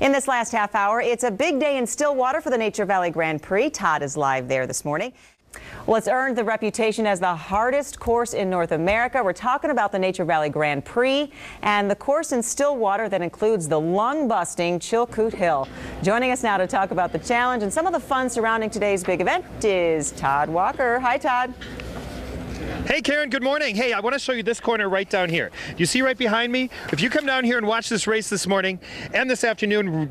In this last half hour, it's a big day in Stillwater for the Nature Valley Grand Prix. Todd is live there this morning. Well, it's earned the reputation as the hardest course in North America. We're talking about the Nature Valley Grand Prix and the course in Stillwater that includes the lung-busting Chilkoot Hill. Joining us now to talk about the challenge and some of the fun surrounding today's big event is Todd Walker. Hi, Todd. Hey Karen, good morning. Hey, I want to show you this corner right down here. You see right behind me? If you come down here and watch this race this morning and this afternoon,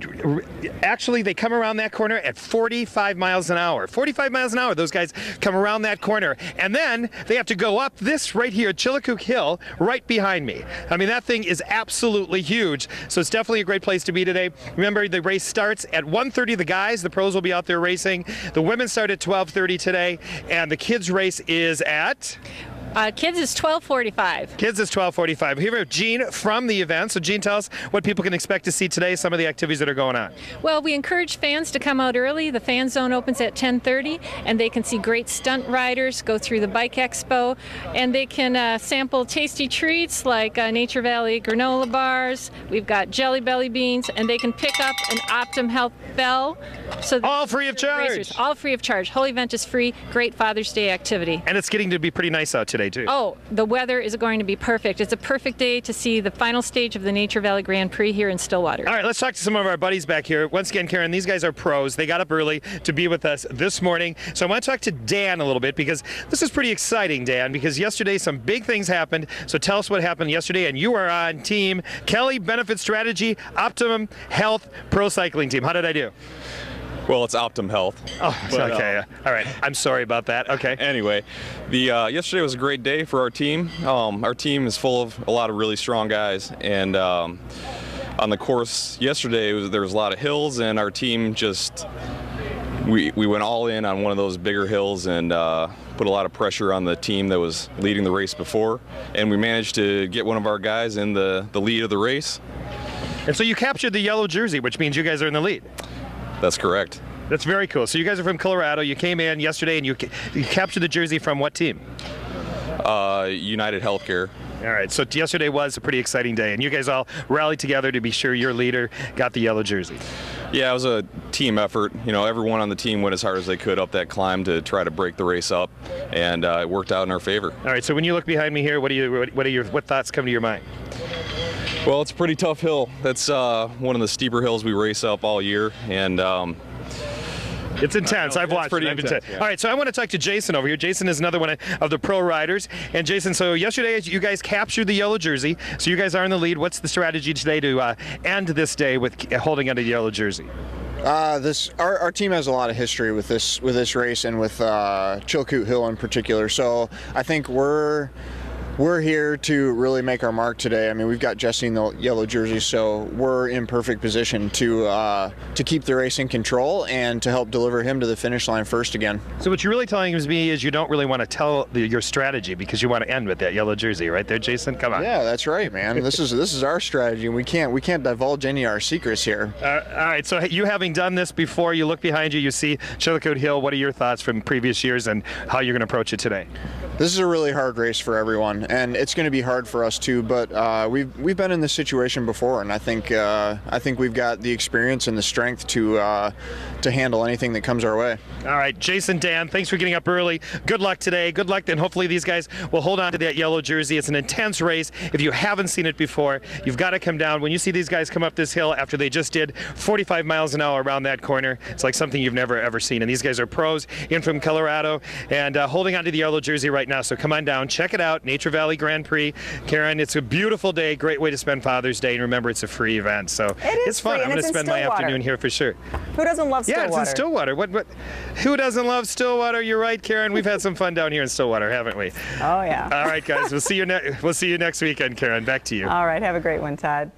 actually they come around that corner at 45 miles an hour. 45 miles an hour, those guys come around that corner. And then they have to go up this right here, Chilkoot Hill, right behind me. I mean, that thing is absolutely huge. So it's definitely a great place to be today. Remember, the race starts at 1.30, the guys, the pros will be out there racing. The women start at 12.30 today, and the kids race is at... Uh, kids is 1245. Kids is 1245. Here we have Jean from the event. So Jean, tell us what people can expect to see today, some of the activities that are going on. Well, we encourage fans to come out early. The fan zone opens at 1030 and they can see great stunt riders, go through the bike expo, and they can uh, sample tasty treats like uh, Nature Valley granola bars. We've got Jelly Belly beans, and they can pick up an Optum Health bell. So all free of charge. Racers, all free of charge. Whole event is free. Great Father's Day activity. And it's getting to be pretty nice out today today too. Oh, the weather is going to be perfect. It's a perfect day to see the final stage of the Nature Valley Grand Prix here in Stillwater. All right, let's talk to some of our buddies back here. Once again, Karen, these guys are pros. They got up early to be with us this morning. So I want to talk to Dan a little bit because this is pretty exciting, Dan, because yesterday some big things happened. So tell us what happened yesterday. And you are on team Kelly Benefit Strategy Optimum Health Pro Cycling Team. How did I do? Well, it's Optum Health. Oh, but, okay. Uh, All right. I'm sorry about that. Okay. Anyway, the uh, yesterday was a great day for our team. Um, our team is full of a lot of really strong guys, and um, on the course yesterday was, there was a lot of hills, and our team just we we went all in on one of those bigger hills and. Uh, put a lot of pressure on the team that was leading the race before, and we managed to get one of our guys in the, the lead of the race. And so you captured the yellow jersey, which means you guys are in the lead. That's correct. That's very cool. So you guys are from Colorado. You came in yesterday and you, you captured the jersey from what team? Uh, United Healthcare. All right, so yesterday was a pretty exciting day, and you guys all rallied together to be sure your leader got the yellow jersey. Yeah, it was a team effort. You know, everyone on the team went as hard as they could up that climb to try to break the race up, and uh, it worked out in our favor. All right, so when you look behind me here, what do you, what are your, what thoughts come to your mind? Well, it's a pretty tough hill. That's uh, one of the steeper hills we race up all year, and um, it's intense. I've watched. Pretty it. intense. Yeah. All right, so I want to talk to Jason over here. Jason is another one of the pro riders. And Jason, so yesterday you guys captured the yellow jersey. So you guys are in the lead. What's the strategy today to uh, end this day with holding onto the yellow jersey? Uh, this our, our team has a lot of history with this with this race and with uh, Chilkoot Hill in particular. So I think we're we're here to really make our mark today. I mean, we've got Jesse in the yellow jersey, so we're in perfect position to uh, to keep the race in control and to help deliver him to the finish line first again. So what you're really telling me is you don't really want to tell the, your strategy because you want to end with that yellow jersey, right there, Jason? Come on. Yeah, that's right, man. this is this is our strategy, and we can't we can't divulge any of our secrets here. Uh, all right. So you having done this before, you look behind you, you see Chilkoot Hill. What are your thoughts from previous years and how you're going to approach it today? This is a really hard race for everyone and it's going to be hard for us too. But uh, we've we've been in this situation before, and I think uh, I think we've got the experience and the strength to uh, to handle anything that comes our way. All right, Jason, Dan, thanks for getting up early. Good luck today. Good luck, and hopefully these guys will hold on to that yellow jersey. It's an intense race. If you haven't seen it before, you've got to come down. When you see these guys come up this hill after they just did 45 miles an hour around that corner, it's like something you've never ever seen. And these guys are pros in from Colorado and uh, holding on to the yellow jersey right now. So come on down, check it out, Nature Valley Grand Prix. Karen, it's a beautiful day, great way to spend Father's Day, and remember, it's a free event, so it it's fun. I'm going to spend my afternoon here for sure. Who doesn't love Stillwater? Yeah, it's in Stillwater. What, what, who doesn't love Stillwater? You're right, Karen. We've had some fun down here in Stillwater, haven't we? Oh yeah. All right, guys. We'll see you. Next we'll see you next weekend, Karen. Back to you. All right. Have a great one, Todd.